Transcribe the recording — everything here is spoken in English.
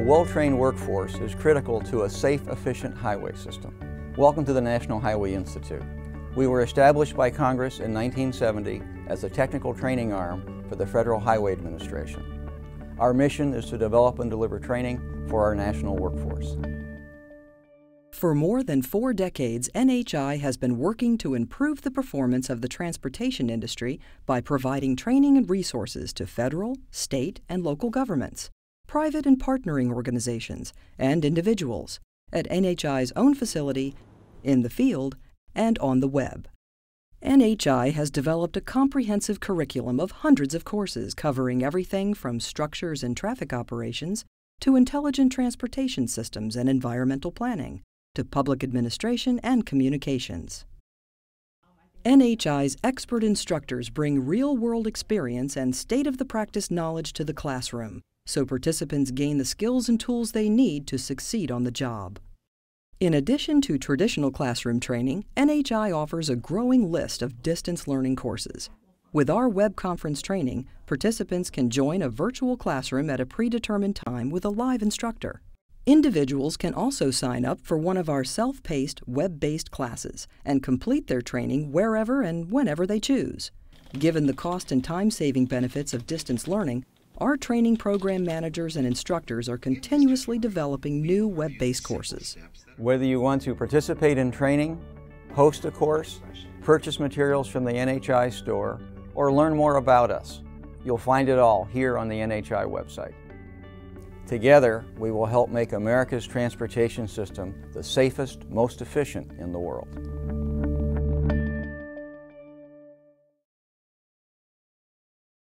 well-trained workforce is critical to a safe, efficient highway system. Welcome to the National Highway Institute. We were established by Congress in 1970 as a technical training arm for the Federal Highway Administration. Our mission is to develop and deliver training for our national workforce. For more than four decades, NHI has been working to improve the performance of the transportation industry by providing training and resources to federal, state, and local governments private and partnering organizations, and individuals at NHI's own facility, in the field, and on the web. NHI has developed a comprehensive curriculum of hundreds of courses covering everything from structures and traffic operations to intelligent transportation systems and environmental planning to public administration and communications. NHI's expert instructors bring real-world experience and state-of-the-practice knowledge to the classroom so participants gain the skills and tools they need to succeed on the job. In addition to traditional classroom training, NHI offers a growing list of distance learning courses. With our web conference training, participants can join a virtual classroom at a predetermined time with a live instructor. Individuals can also sign up for one of our self-paced, web-based classes and complete their training wherever and whenever they choose. Given the cost and time-saving benefits of distance learning, our training program managers and instructors are continuously developing new web-based courses. Whether you want to participate in training, host a course, purchase materials from the NHI store, or learn more about us, you'll find it all here on the NHI website. Together, we will help make America's transportation system the safest, most efficient in the world.